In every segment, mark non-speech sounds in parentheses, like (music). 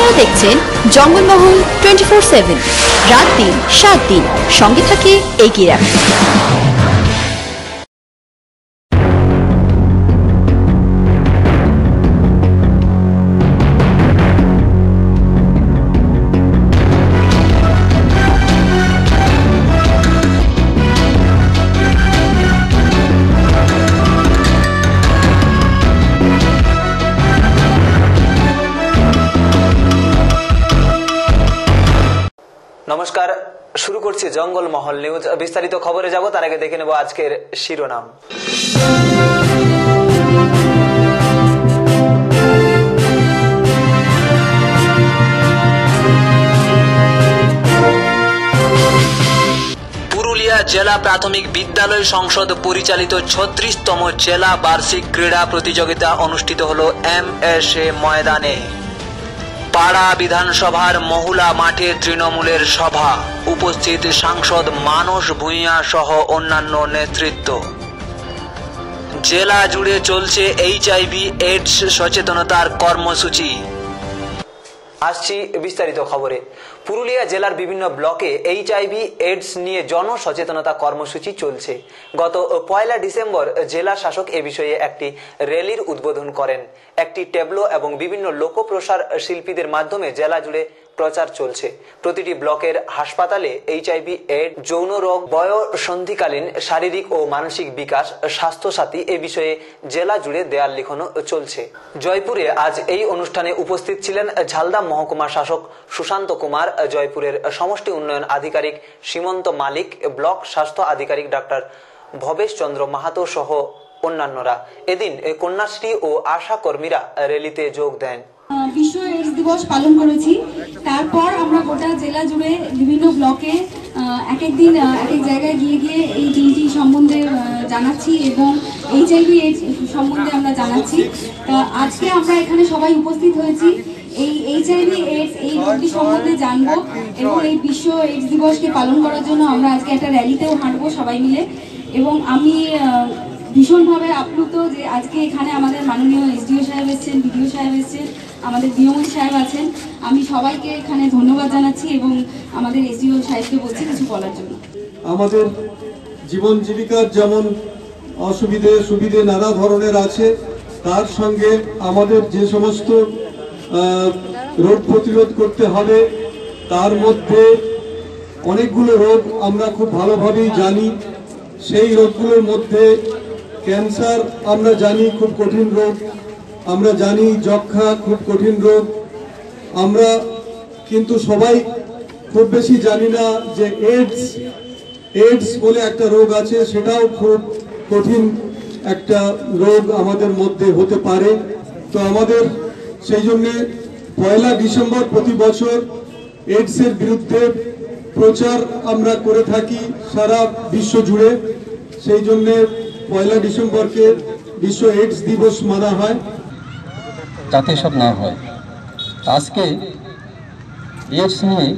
আপনারা দেখছেন Jangalmahal twenty four seven. রাত দিন সাত দিন সঙ্গে থাকে এগিয়ে রাখুন। নমস্কার, শুরু করছি জঙ্গল মহল নিউজ বিস্তারিত খবরে যাব, তার আগে দেখে নেব আজকের শিরোনাম। জেলা প্রাথমিক বিদ্যালয় সংসদ পরিচালিত ছত্রিশতম জেলা বার্ষিক ক্রীড়া প্রতিযোগিতা অনুষ্ঠিত হল এম এস এ ময়দানে। পাড়া বিধানসভার মহুলা মাঠে তৃণমূলের সভা। উপস্থিত সাংসদ মানস ভূঁইয়া সহ অন্যান্য নেতৃত্ব। জেলা জুড়ে চলছে এইচআইভি, এইডস সচেতনতার কর্মসূচি। আসছি বিস্তারিত খবরে। পুরুলিয়া জেলার বিভিন্ন ব্লকে এইচআইভি এইডস নিয়ে জনসচেতনতা কর্মসূচি চলছে। গত পয়লা ডিসেম্বর জেলা শাসক এ বিষয়ে একটি র্যালির উদ্বোধন করেন। একটি ট্যাবলো এবং বিভিন্ন লোকপ্রসার শিল্পীদের মাধ্যমে জেলা জুড়ে প্রচার চলছে। প্রতিটি ব্লকের হাসপাতালে এইচআইভি এড যৌন রোগ, বয়সন্ধিকালীন শারীরিক ও মানসিক বিকাশ, স্বাস্থ্যসাথী এ বিষয়ে জেলা জুড়ে দেয়াল লিখনও চলছে। জয়পুরে আজ এই অনুষ্ঠানে উপস্থিত ছিলেন ঝালদা মহকুমা শাসক সুশান্ত কুমার জয়পুরের সমষ্টি উন্নয়ন আধিকারিক সীমন্ত মালিক, ব্লক স্বাস্থ্য আধিকারিক ডাক্তার ভবেশ চন্দ্র মাহাতো সহ অন্যান্যরা। এদিন কন্যাশ্রী ও আশা কর্মীরা র্যালিতে যোগ দেন। বিশ্ব এইডস দিবস পালন করেছি। তারপর আমরা গোটা জেলা জুড়ে বিভিন্ন ব্লকে এক এক দিন এক এক জায়গায় গিয়ে গিয়ে এই দিনটি সম্বন্ধে জানাচ্ছি এবং এইচআইভি এইডস সম্বন্ধে আমরা জানাচ্ছি। আজকে আমরা এখানে সবাই উপস্থিত হয়েছি। এই এইচআইভি এইডস রোগটি সম্বন্ধে জানব এবং এই বিশ্ব এইডস দিবসকে পালন করার জন্য আমরা আজকে একটা র্যালিতেও হাঁটবো সবাই মিলে। এবং আমি ভীষণভাবে আপ্লুত যে আজকে এখানে আমাদের মাননীয় এসডিও সাহেব এসেছেন, বিডিও সাহেব এসেছেন, আমাদের ডিওমন্ত্রী সাহেব আছেন। আমি সবাইকে এখানে ধন্যবাদ জানাচ্ছি এবং আমাদের এসডিও সাহেবকে বলছি কিছু বলার জন্য। আমাদের জীবন জীবিকার যেমন অসুবিধে সুবিধে নানা ধরনের আছে, তার সঙ্গে আমাদের যে সমস্ত রোগ প্রতিরোধ করতে হবে। তার মধ্যে অনেকগুলো রোগ আমরা খুব ভালোভাবেই জানি। সেই রোগগুলোর মধ্যে ক্যান্সার আমরা জানি খুব কঠিন রোগ। আমরা জানি যক্ষা খুব কঠিন রোগ। আমরা কিন্তু সবাই খুব বেশি জানি না যে এইডস এইডস বলে একটা রোগ আছে, সেটাও খুব কঠিন একটা রোগ আমাদের মধ্যে হতে পারে। তো আমাদের সেই জন্যে পয়লা ডিসেম্বর প্রতি বছর এইডসের বিরুদ্ধে প্রচার আমরা করে থাকি সারা বিশ্ব জুড়ে। সেই জন্যে পয়লা ডিসেম্বরকে বিশ্ব এইডস দিবস মানা হয়। যাতে সব না হয়। আজকে এইডস নিয়ে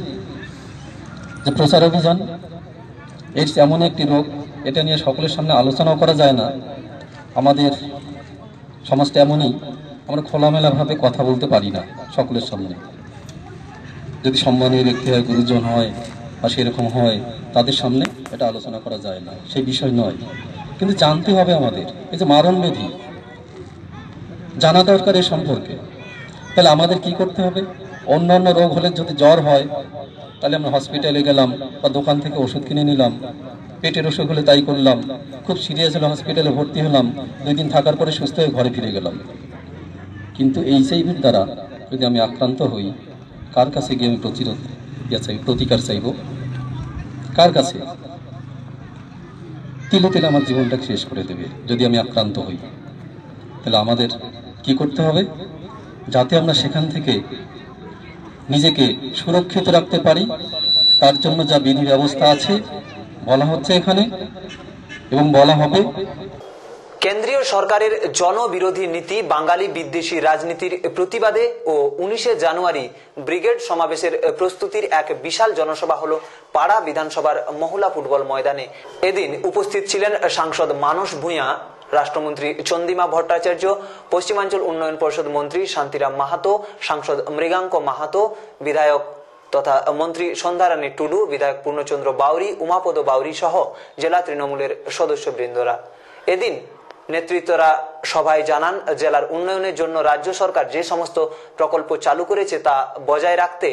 যে প্রচার অভিযান এইডস এমন একটি রোগ, এটা নিয়ে সকলের সামনে আলোচনাও করা যায় না। আমাদের সমাজটা এমনই। আমরা খোলামেলাভাবে কথা বলতে পারি না সকলের সামনে। যদি সম্মানীয় ব্যক্তি হয়, গুরুজন হয়, বা সেরকম হয়, তাদের সামনে এটা আলোচনা করা যায় না। সেই বিষয় নয়। কিন্তু জানতে হবে আমাদের, এই যে মারণ ব্যাধি, জানা দরকার এ সম্পর্কে। তাহলে আমাদের কি করতে হবে? অন্যান্য রোগ হলে যদি জ্বর হয়, তাহলে আমরা হসপিটালে গেলাম বা দোকান থেকে ওষুধ কিনে নিলাম, পেটের অসুখ হলে তাই করলাম, খুব সিরিয়াস হলে হসপিটালে ভর্তি হলাম, দুই দিন থাকার পরে সুস্থ হয়ে ঘরে ফিরে গেলাম। কিন্তু এই সেইভির দ্বারা যদি আমি আক্রান্ত হই, কার কাছে গিয়ে আমি প্রতিরোধ ইয়া চাই প্রতিকার চাইব? কার কাছে? তিলে তিলে আমার জীবনটাকে শেষ করে দেবে, যদি আমি আক্রান্ত হই। তাহলে আমাদের কি করতে হবে? যাতে আমরা সেখান থেকে নিজেকে সুরক্ষিত রাখতে পারি, তার জন্য যা বিধি ব্যবস্থা আছে, বলা হচ্ছে এখানে, এবং বলা হবে কেন্দ্রীয় সরকারের জনবিরোধী নীতি বাঙালি বিদ্বেষী রাজনীতির প্রতিবাদে ও উনিশে জানুয়ারি ব্রিগেড সমাবেশের প্রস্তুতির এক বিশাল জনসভা হল পাড়া বিধানসভার মহলা ফুটবল ময়দানে। এদিন উপস্থিত ছিলেন সাংসদ মানস ভূঁইয়া, রাষ্ট্রমন্ত্রী চন্দিমা ভট্টাচার্য, পশ্চিমাঞ্চল উন্নয়ন পরিষদ মন্ত্রী শান্তিরাম মাহাতো, সাংসদ মৃগাঙ্ক মাহাতো, বিধায়ক তথা মন্ত্রী সন্ধ্যারানী টুডু, বিধায়ক পূর্ণচন্দ্র বাউরি, উমাপদ বাউরি সহ জেলা তৃণমূলের সদস্যবৃন্দরা। এদিন নেতৃত্বরা সভায় জানান, জেলার উন্নয়নের জন্য রাজ্য সরকার যে সমস্ত প্রকল্প চালু করেছে তা বজায় রাখতে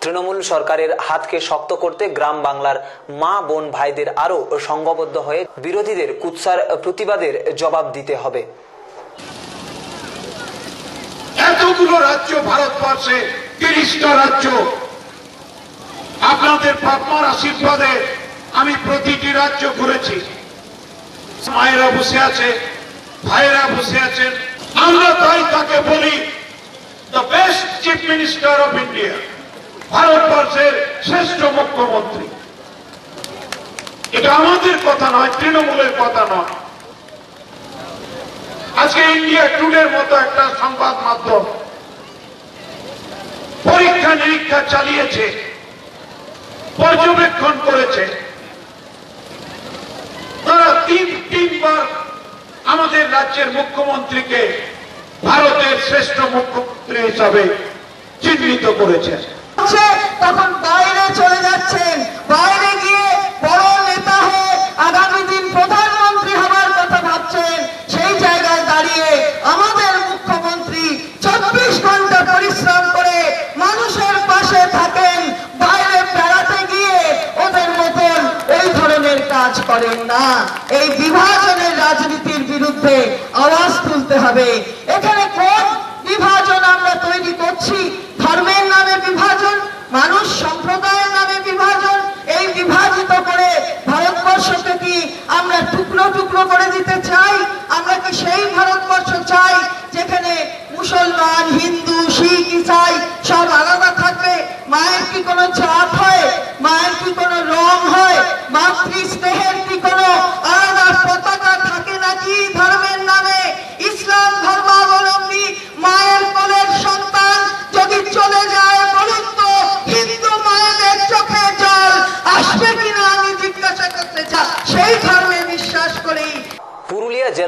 তৃণমূল সরকারের হাতকে শক্ত করতে গ্রাম বাংলার মা, বোন, ভাইদের আরও সংঘবদ্ধ হয়ে বিরোধীদের কুৎসার প্রতিবাদের জবাব দিতে হবে। এতগুলো রাজ্য ভারতবর্ষে, তিরিশটা রাজ্য। আপনাদের পাপমার আশীর্বাদে আমি প্রতিটি রাজ্য ঘুরেছি। মায়েরা বসে আছে ভাইয়েরা বসে আছেন, আমরা তাই তাকে বলি the best chief minister of India ভারতবর্ষের শ্রেষ্ঠ মুখ্যমন্ত্রী। এটা আমাদের কথা নয়, তৃণমূলের কথা নয়। আজকে ইন্ডিয়া টুডের মতো একটা সংবাদ মাধ্যম পরীক্ষা নিরীক্ষা চালিয়েছে, পর্যবেক্ষণ করেছে। তারা তিন তিনবার আমাদের রাজ্যের মুখ্যমন্ত্রীকে ভারতের শ্রেষ্ঠ মুখ্যমন্ত্রী হিসাবে চিহ্নিত করেছেন। হচ্ছে তখন বাইরে চলে যাচ্ছেন বাইরে গিয়ে বড় নেতা হয়ে আগামী দিন প্রধানমন্ত্রী হবার কথা ভাবছেন সেই জায়গায় দাঁড়িয়ে আমাদের মুখ্যমন্ত্রী চব্বিশ ঘণ্টা পরিশ্রম করে মানুষের পাশে থাকেন বাইরে বেড়াতে গিয়ে ওদের মতন এই ধরনের কাজ করেন না এই বিভাজনের রাজনীতির বিরুদ্ধে আওয়াজ তুলতে হবে এখানে কোন বিভাজন আমরা তৈরি করছি ধর্মের নামে বিভাজন মানুষ সম্প্রদায়ের নামে বিভাজন এই বিভাজিত করে ভারতবর্ষকে কি আমরা টুকরো টুকরো করে দিতে চাই। আমরা কি সেই ভারতবর্ষ চাই যেখানে মুসলমান, হিন্দু, শিখ, ইসাই সব আলাদা থাকবে? মায়ের কি কোনো চাপ হয়? মায়ের কি কোনো রং হয়? মাতৃ স্নেহের কি কোনো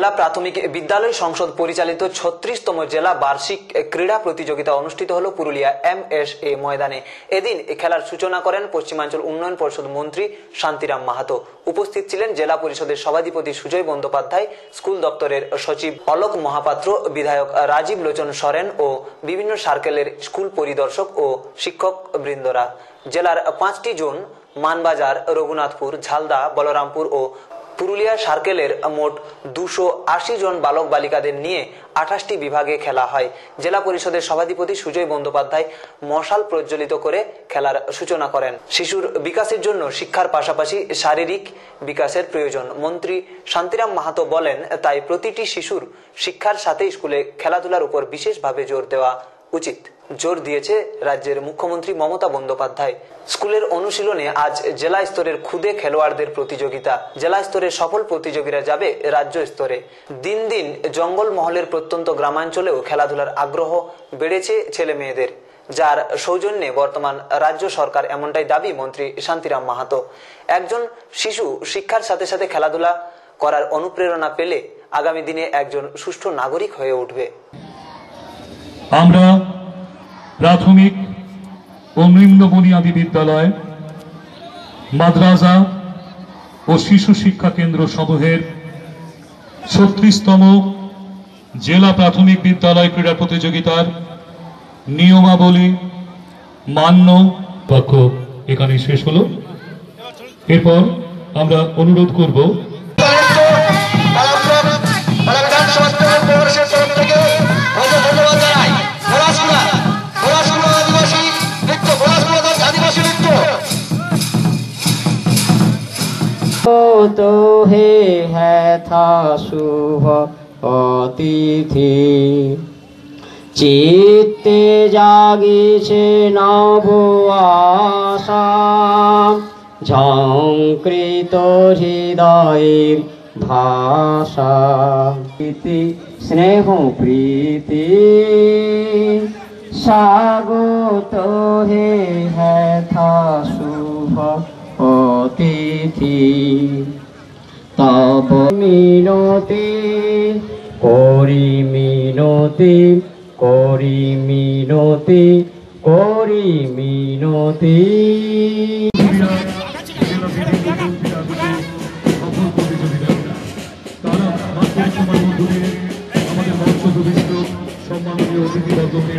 জেলা প্রাথমিক বিদ্যালয় সংসদ পরিচালিত ছত্রিশতম জেলা বার্ষিক ক্রীড়া প্রতিযোগিতা অনুষ্ঠিত হল পুরুলিয়া এম এস এ ময়দানে। এদিন খেলার সূচনা করেন পশ্চিমাঞ্চল উন্নয়ন পরিষদ মন্ত্রী শান্তিরাম মাহাতো। উপস্থিত ছিলেন জেলা পরিষদের সভাধিপতি সুজয় বন্দ্যোপাধ্যায়, স্কুল দপ্তরের সচিব অলোক মহাপাত্র, বিধায়ক রাজীব লোচন সরেন ও বিভিন্ন সার্কেলের স্কুল পরিদর্শক ও শিক্ষক বৃন্দরা। জেলার পাঁচটি জোন, মানবাজার, রঘুনাথপুর, ঝালদা, বলরামপুর ও পুরুলিয়া সার্কেলের মোট দুশো আশি জন বালক বালিকাদের নিয়ে আঠাশটি বিভাগে খেলা হয়। জেলা পরিষদের সভাধিপতি সুজয় বন্দ্যোপাধ্যায় মশাল প্রজ্বলিত করে খেলার সূচনা করেন। শিশুর বিকাশের জন্য শিক্ষার পাশাপাশি শারীরিক বিকাশের প্রয়োজন। মন্ত্রী শান্তিরাম মাহাতো বলেন, তাই প্রতিটি শিশুর শিক্ষার সাথে স্কুলে খেলাধুলার উপর বিশেষভাবে জোর দেওয়া উচিত। জোর দিয়েছে রাজ্যের মুখ্যমন্ত্রী মমতা বন্দ্যোপাধ্যায়। স্কুলের অনুশীলনে আজ জেলা স্তরের খুদে খেলোয়াড়দের প্রতিযোগিতা। জেলা স্তরের সফল প্রতিযোগীরা যাবে রাজ্য স্তরে। দিন দিন জঙ্গল মহলের প্রত্যন্ত গ্রামাঞ্চলেও খেলাধুলার আগ্রহ বেড়েছে ছেলে মেয়েদের যার সৌজন্যে বর্তমান রাজ্য সরকার এমনটাই দাবি মন্ত্রী শান্তিরাম মাহাতো। একজন শিশু শিক্ষার সাথে সাথে খেলাধুলা করার অনুপ্রেরণা পেলে আগামী দিনে একজন সুষ্ঠু নাগরিক হয়ে উঠবে। আমরা প্রাথমিক ও নিম্ন বুনিয়াদী বিদ্যালয়, মাদ্রাসা ও শিশু শিক্ষা কেন্দ্র সমূহের ছত্রিশতম জেলা প্রাথমিক বিদ্যালয় ক্রীড়া প্রতিযোগিতার নিয়মাবলী মান্য বাক্য এখানে শেষ হলো। এরপর আমরা অনুরোধ করব হ্যাথা শুভ অতিথি। চিত্তে জাগিছে নব আশা। ঝঙ্কৃত হৃদয়ের ভাষা। প্রীতি স্নেহ প্রীতি। স্বাগত হে হ্যাথা শুভ অতিথি। তব মিনতি করি মিনতি করি মিনতি করি মিনতি। আমাদের মঞ্চ প্রবিষ্ট সম্মানীয় অতিথিবর্গকে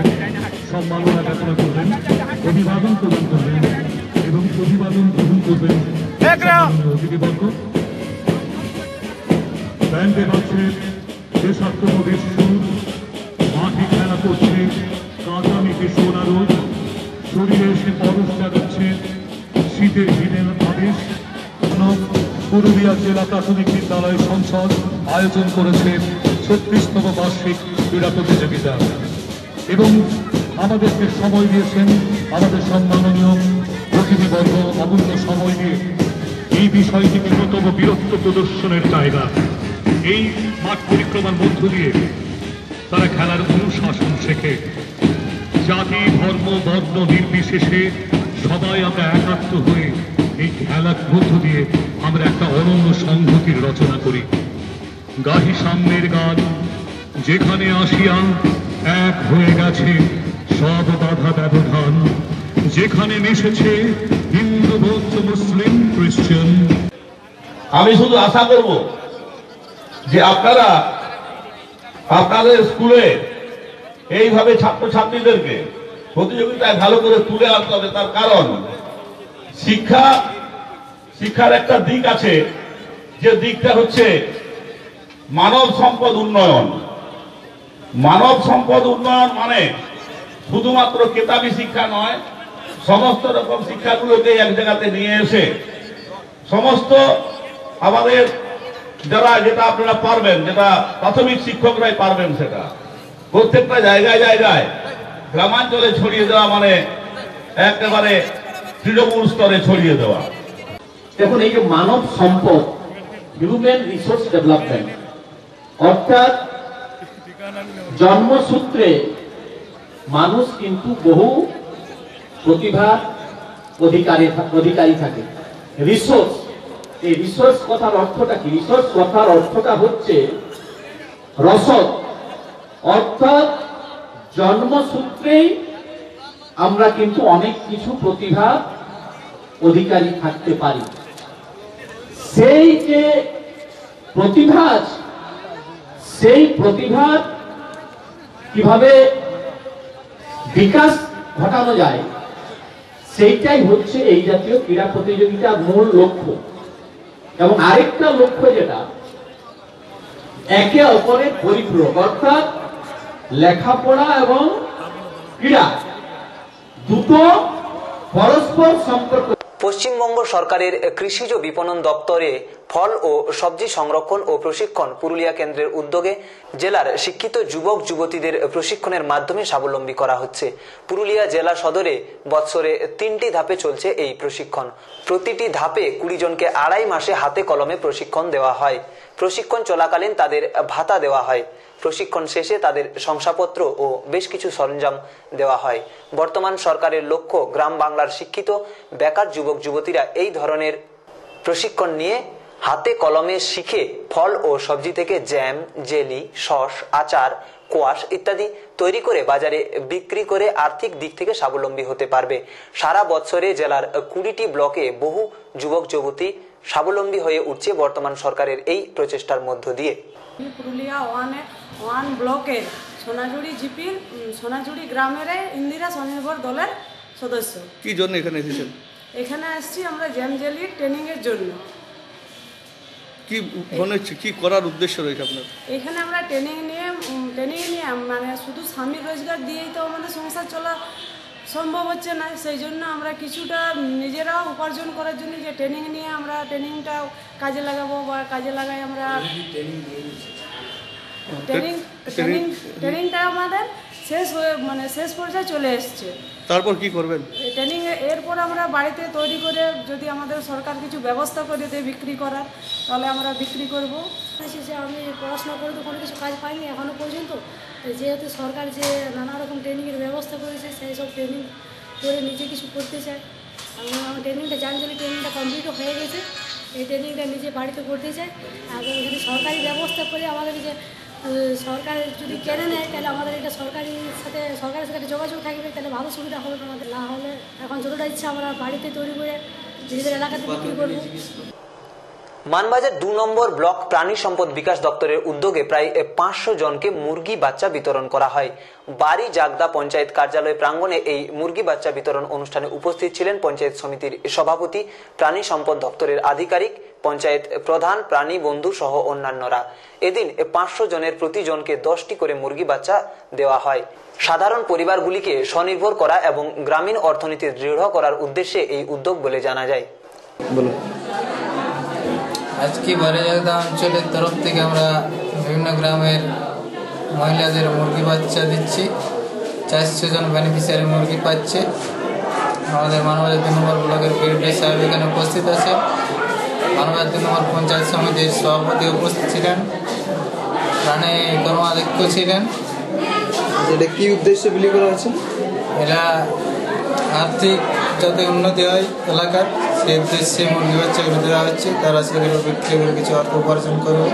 সম্মাননা জ্ঞাপনা করবেন অভিবাদন প্রদান করবেন এবং অভিবাদন গ্রহণ করবেন। অতিথিবর্গ ব্যান্ডে বাজছে দেশাত্মবোধের সুর মাঠে খেলা করছে কাঁচা মেঘে সোনা রোদ শরীরে এসে পরশ জাগাচ্ছে শীতের দিনের আদেশ। পুরুলিয়া জেলা প্রাথমিক বিদ্যালয় সংসদ আয়োজন করেছে ছত্রিশতম বার্ষিক ক্রীড়া প্রতিযোগিতা। এবং আমাদেরকে সময় দিয়েছেন আমাদের সম্মাননীয় অতিথিবর্গ অমূল্য সময় দিয়ে এই বিষয়টি ন্যূনতম বীরত্ব প্রদর্শনের জায়গা। এই মাঠ পরিক্রমার মধ্য দিয়ে তারা খেলার অনুশাসন শেখে। জাতি, ধর্ম, বর্ণ নির্বিশেষে সবাই আমরা একাত্ম হয়ে এই খেলার মধ্য দিয়ে আমরা একটা অনন্য সংহতির রচনা করি। গাহি সামনের গান, যেখানে আসিয়া এক হয়ে গেছে সব বাধা ব্যবধান, যেখানে মিশেছে হিন্দু, বৌদ্ধ, মুসলিম, খ্রিস্টান। আমি শুধু আশা করব যে আপনারা আপনাদের স্কুলে এইভাবে ছাত্রছাত্রীদেরকে প্রতিযোগিতায় ভালো করে তুলে আনতে হবে, তার কারণ শিক্ষা, শিক্ষার একটা দিক আছে, যে দিকটা হচ্ছে মানব সম্পদ উন্নয়ন। মানব সম্পদ উন্নয়ন মানে শুধুমাত্র কেতাবি শিক্ষা নয়, সমস্ত রকম শিক্ষাগুলোকে এক জায়গাতে নিয়ে এসে সমস্ত আমাদের যারা, যেটা আপনারা পারবেন, যেটা প্রাথমিক শিক্ষকরাই পারবেন সেটা। প্রত্যেকটা জায়গায় জায়গায় গ্রামাঞ্চলে ছড়িয়ে দেওয়া মানে একেবারে তৃণমূল স্তরে ছড়িয়ে দেওয়া। দেখুন, এই যে মানব সম্পদ হিউম্যান রিসোর্স ডেভেলপমেন্ট অর্থাৎ জন্মসূত্রে মানুষ কিন্তু বহু প্রতিভার অধিকারী অধিকারী থাকে। রিসোর্স এই রিসোর্স কথার অর্থটা কি? রিসোর্স কথার অর্থটা হচ্ছে রসদ। অর্থাৎ জন্মসূত্রেই আমরা কিন্তু অনেক কিছু প্রতিভা অধিকারী থাকতে পারি। সেই যে প্রতিভা সেই প্রতিভার কীভাবে বিকাশ ঘটানো যায়, সেইটাই হচ্ছে এই জাতীয় ক্রীড়া প্রতিযোগিতার মূল লক্ষ্য। এবং আরেকটা লক্ষ্য যেটা একে অপরের পরিপূরক অর্থাৎ লেখাপড়া এবং ক্রীড়া দুটো পরস্পর সম্পর্ক পশ্চিমবঙ্গ সরকারের কৃষিজ বিপণন দপ্তরে ফল ও সবজি সংরক্ষণ ও প্রশিক্ষণ পুরুলিয়া কেন্দ্রের উদ্যোগে জেলার শিক্ষিত যুবক, যুবতীদের প্রশিক্ষণের মাধ্যমে স্বাবলম্বী করা হচ্ছে। পুরুলিয়া জেলা সদরে বৎসরে তিনটি ধাপে চলছে এই প্রশিক্ষণ। প্রতিটি ধাপে কুড়ি জনকে আড়াই মাসে হাতে কলমে প্রশিক্ষণ দেওয়া হয়। প্রশিক্ষণ চলাকালীন তাদের ভাতা দেওয়া হয়। প্রশিক্ষণ শেষে তাদের শংসাপত্র ও বেশ কিছু সরঞ্জাম দেওয়া হয়। বর্তমান সরকারের লক্ষ্য গ্রাম বাংলার শিক্ষিত, বেকার যুবক, যুবতীরা এই ধরনের প্রশিক্ষণ নিয়ে হাতে কলমে শিখে ফল ও সবজি থেকে জ্যাম, জেলি সস আচার কোয়াশ ইত্যাদি তৈরি করে বাজারে বিক্রি করে আর্থিক দিক থেকে স্বাবলম্বী হতে পারবে। সারা বছরে জেলার কুড়িটি ব্লকে বহু যুবক যুবতী স্বাবলম্বী হয়ে উঠছে বর্তমান সরকারের এই প্রচেষ্টার মধ্য দিয়ে। পুরুলিয়া ওয়ানে ওয়ান ব্লকের সোনাঝুরি জিপির সোনাঝুড়ি গ্রামের ইন্দিরা স্বনির্ভর দলের সদস্য। কি জন্য এখানে এসেছেন? এখানে আসছি আমরা জ্যাম জেলির ট্রেনিংয়ের জন্য। কি মনে হচ্ছে কি করার উদ্দেশ্য রয়েছে আপনার? এখানে আমরা ট্রেনিং নিয়ে ট্রেনিং নিয়ে মানে শুধু স্বামীর রোজগার দিয়েই তো আমাদের সংসার চলা সম্ভব হচ্ছে না। সেই জন্য আমরা কিছুটা নিজেরাও উপার্জন করার জন্য যে ট্রেনিং নিয়ে আমরা ট্রেনিংটা কাজে লাগাবো বা কাজে লাগাই আমরা ট্রেনিং ট্রেনিং ট্রেনিংটা আমাদের শেষ হয়ে মানে শেষ পর্যায়ে চলে এসছে। তারপর কি করবেন? এই ট্রেনিং এরপর আমরা বাড়িতে তৈরি করে যদি আমাদের সরকার কিছু ব্যবস্থা করে দেয় বিক্রি করার তাহলে আমরা বিক্রি করব। যে আমি পড়াশোনা করে তো কোনো কিছু কাজ পাইনি এখনও পর্যন্ত। যেহেতু সরকার যে নানা রকম ট্রেনিংয়ের ব্যবস্থা করেছে সেই সব ট্রেনিং করে নিজে কিছু করতে চাই এবং আমার ট্রেনিংটা জানজলি ট্রেনিংটা কমপ্লিটও হয়ে গেছে। এই ট্রেনিংটা নিজে বাড়িতে করতে চাই এবং যদি সরকারি ব্যবস্থা করে আমাদের যে সরকার যদি কেড়ে নেয়, তাহলে আমাদের এটা সরকারি সাথে, সরকারের সাথে যোগাযোগ থাকবে, তাহলে ভালো সুবিধা হবে আমাদের। না হলে এখন যতটা ইচ্ছা আমরা বাড়িতে তৈরি করে নিজেদের এলাকাতে বিক্রি করব। মানবাজার দু নম্বর ব্লক প্রাণী সম্পদ বিকাশ দপ্তরের উদ্যোগে প্রায় পাঁচশো জনকে মুরগি বাচ্চা বিতরণ করা হয়। বাড়ি জাগদা পঞ্চায়েত কার্যালয় প্রাঙ্গণে এই মুরগি বাচ্চা বিতরণ অনুষ্ঠানে উপস্থিত ছিলেন পঞ্চায়েত সমিতির সভাপতি, প্রাণী সম্পদ দপ্তরের আধিকারিক, পঞ্চায়েত প্রধান, প্রাণী বন্ধু সহ অন্যান্যরা। এদিন পাঁচশো জনের প্রতিজনকে দশটি করে মুরগি বাচ্চা দেওয়া হয়। সাধারণ পরিবারগুলিকে স্বনির্ভর করা এবং গ্রামীণ অর্থনীতি দৃঢ় করার উদ্দেশ্যে এই উদ্যোগ বলে জানা যায়। আজকে বারেজাগদা অঞ্চলের তরফ থেকে আমরা বিভিন্ন গ্রামের মহিলাদের মুরগি বাচ্চা দিচ্ছি। চারশো জন বেনিফিশিয়ারি মুরগি পাচ্ছে। আমাদের মানবাজার দুই নম্বর ব্লকের পিরিয়ড সাহেব এখানে উপস্থিত আছে। মানবাজার দুই নম্বর পঞ্চায়েত সমিতির সভাপতি উপস্থিত ছিলেন। প্রাণী কর্মাধ্যক্ষ ছিলেন। এটা কি উদ্দেশ্যে বিলি করা হচ্ছে এরা আর্থিক যাতে উন্নতি হয় এলাকার সেই উদ্দেশ্যে মুরগি বাচ্চাগুলো দেওয়া হচ্ছে। তারা সেগুলো বিক্রি করে কিছু অর্থ উপার্জন করবে।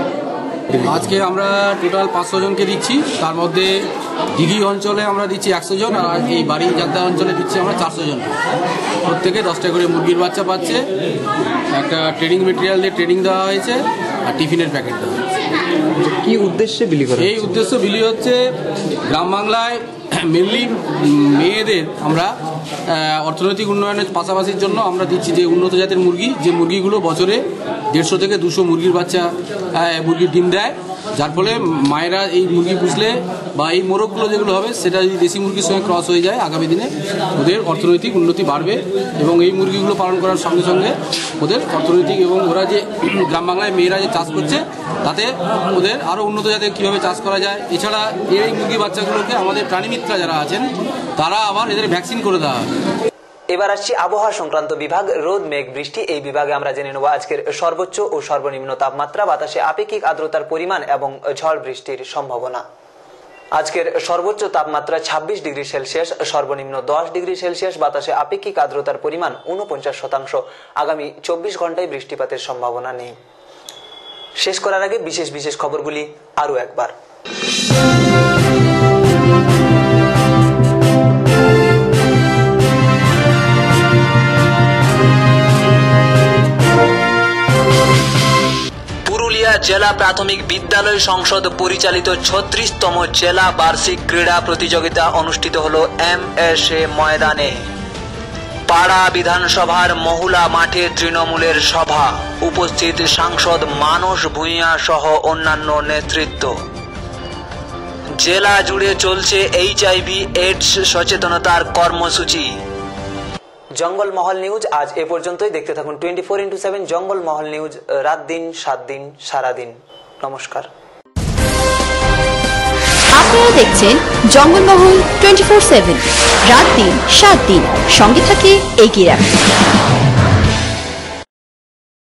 আজকে আমরা টোটাল পাঁচশো জনকে দিচ্ছি তার মধ্যে দিঘি অঞ্চলে আমরা দিচ্ছি একশো জন আর এই বাড়ি জাগদা অঞ্চলে দিচ্ছি আমরা চারশো জন। প্রত্যেকে দশটা করে মুরগির বাচ্চা পাচ্ছে একটা ট্রেনিং মেটেরিয়াল দিয়ে ট্রেনিং দেওয়া হয়েছে আর টিফিনের প্যাকেট দেওয়া হয়েছে। কি উদ্দেশ্যে বিলি করে এই উদ্দেশ্য বিলি হচ্ছে গ্রাম বাংলায় মেনলি মেয়েদের আমরা অর্থনৈতিক উন্নয়নের পাশাপাশির জন্য আমরা দিচ্ছি যে উন্নত জাতের মুরগি, যে মুরগিগুলো বছরে দেড়শো থেকে দুশো মুরগির বাচ্চা মুরগির ডিম দেয়। যার ফলে মায়েরা এই মুরগি পুষলে বা এই মোরগগুলো যেগুলো হবে, সেটা যদি দেশি মুরগির সঙ্গে ক্রস হয়ে যায়, আগামী দিনে ওদের অর্থনৈতিক উন্নতি বাড়বে এবং এই মুরগিগুলো পালন করার সঙ্গে সঙ্গে ওদের অর্থনৈতিক এবং ওরা যে (clears throat) গ্রাম বাংলায় মেয়েরা যে চাষ করছে তাতে ওদের আরও উন্নত জাতের কীভাবে চাষ করা যায়। এছাড়া এই মুরগি বাচ্চাগুলোকে আমাদের প্রাণীমিত্রা যারা আছেন, তারা আবার এদের ভ্যাকসিন করে দেওয়া এবার আসছি আবহাওয়া সংক্রান্ত বিভাগ, রোদ, মেঘ, বৃষ্টি, এই বিভাগে আমরা জেনে নেব আজকের সর্বোচ্চ ও সর্বনিম্ন তাপমাত্রা, বাতাসে আপেক্ষিক আর্দ্রতার পরিমাণ এবং ঝড় বৃষ্টির সম্ভাবনা। আজকের সর্বোচ্চ তাপমাত্রা ২৬ ডিগ্রি সেলসিয়াস, সর্বনিম্ন দশ ডিগ্রি সেলসিয়াস, বাতাসে আপেক্ষিক আর্দ্রতার পরিমাণ উনপঞ্চাশ শতাংশ। আগামী চব্বিশ ঘন্টায় বৃষ্টিপাতের সম্ভাবনা নেই। শেষ করার আগে বিশেষ বিশেষ খবরগুলি আরও একবার। জেলা প্রাথমিক বিদ্যালয় সংসদ পরিচালিত ছত্রিশতম জেলা বার্ষিক ক্রীড়া প্রতিযোগিতা অনুষ্ঠিত হল এম এস এ ময়দানে। পাড়া বিধানসভার মহুলা মাঠে তৃণমূলের সভা। উপস্থিত সাংসদ মানস ভূঁইয়া সহ অন্যান্য নেতৃত্ব। জেলা জুড়ে চলছে এইচআইভি, এইডস সচেতনতার কর্মসূচি। জঙ্গলমহল নিউজ আজ এ পর্যন্তই। দেখতে থাকুন twenty four into seven Jangalmahal news, রাত দিন, সাত দিন সারাদিন নমস্কার। আপনারা দেখছেন জঙ্গলমহল টোয়েন্টি ফোর সেভেন। রাত দিন সাত দিন। সঙ্গে থাকে এগিয়ে